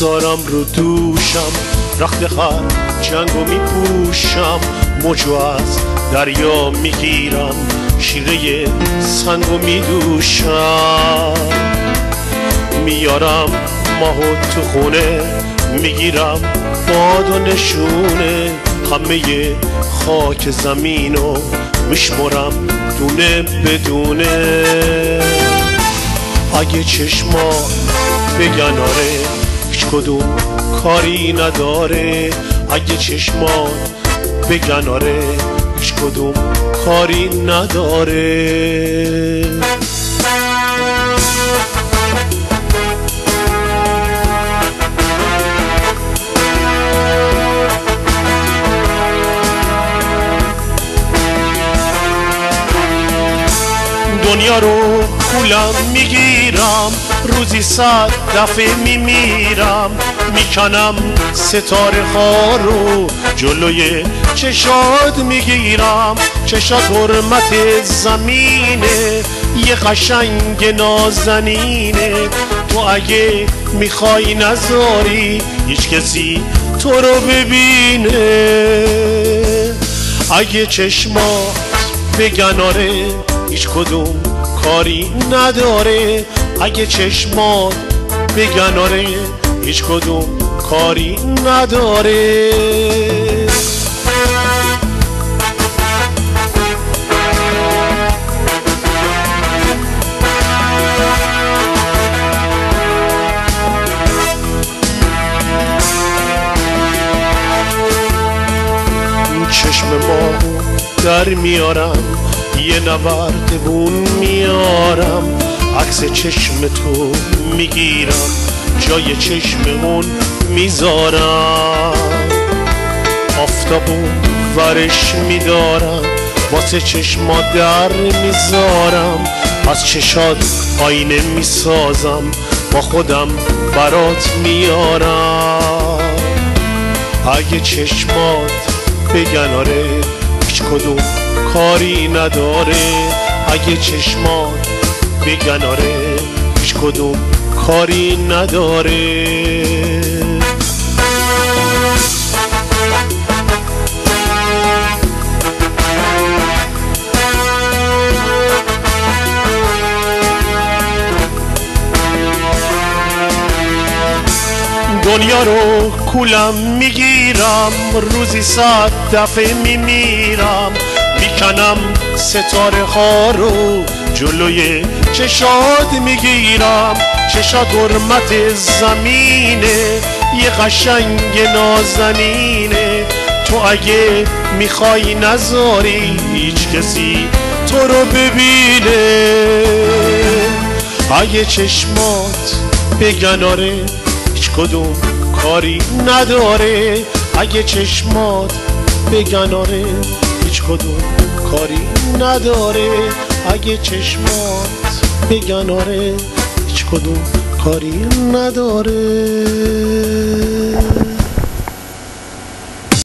میارم رو دوشم. رخت خر جنگو میپوشم. موجو از دریا می‌گیرم. شیره سنگو میدوشم. میارم ماهو تو خونه می‌گیرم. باد و نشونه همه خاک زمینو میشمرم دونه بدونه اگه چشما بگن آره هیچ کدوم کاری نداره. اگه چشما بگن آره هیچ کدوم کاری نداره. دنیا رو کولم می‌گیرم روزی صد دفعه میمیرم. می‌کنم ستاره ها رو جلوی چشاد می‌گیرم. چشاد حرمت زمینه یه قشنگ نازنینه. تو اگه می‌خوای نذاری هیچ کسی تو رو ببینه. اگه چشمات بگن آره هیچ کدوم کاری نداره. اگه چشمات بگن آره هیچ کدوم کاری نداره. چشم ما در میارم. یه نورد بون میارم. عکس چشم تو می‌گیرم. جای چشم اون می‌ذارم. آفتابو ورش میدارم. واسه چشما در می‌ذارم. از چشاد آینه می‌سازم. با خودم برات میارم. اگه چشمات بگن آره هیچ کدوم کاری نداره. اگه چشمات بگن آره هیچ کدوم کاری نداره. دنیا رو کولم می‌گیرم روزی صد دفعه میمیرم. می‌کنم ستاره ها رو جلوی چشاد می‌گیرم. چشاد حرمت زمینه یه قشنگ نازنینه. تو اگه می‌خوای نذاری هیچ کسی تو رو ببینه. اگه چشمات بگن آره هیچ کدوم کاری نداره. اگه چشمات بگن آره هیچ کدوم کاری نداره. اگه چشمات بگن آره هیچ کدوم کاری نداره.